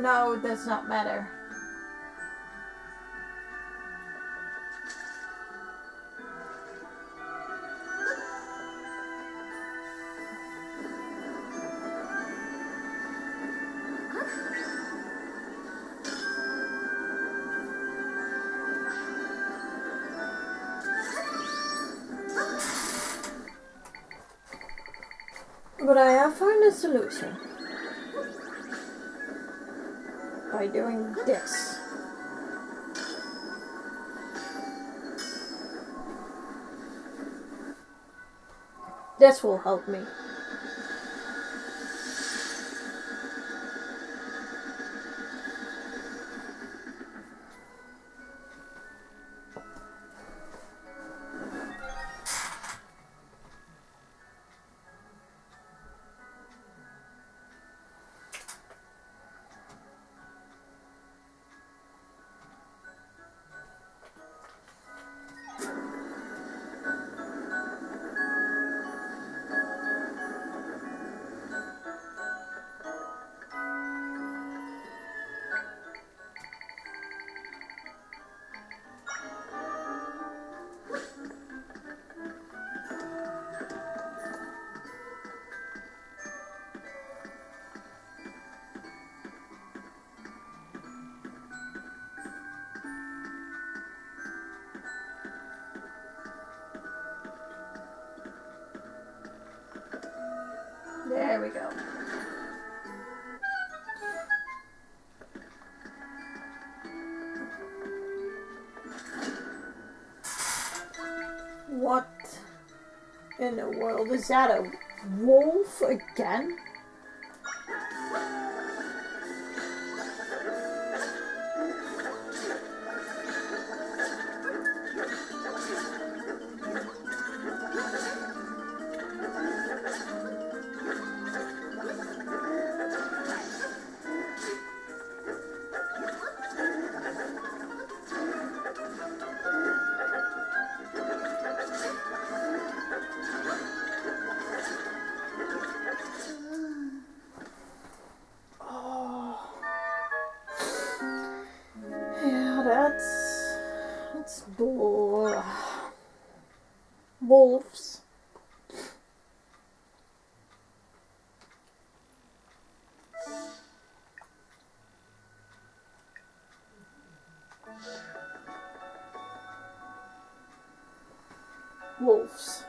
No, it does not matter. But I have found a solution. By doing this. This will help me. There we go. What in the world is that? A wolf again? That's bull. Wolves. Wolves.